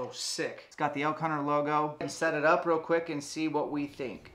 Oh, sick. It's got the Elk Hunter logo. And set it up real quick and see what we think.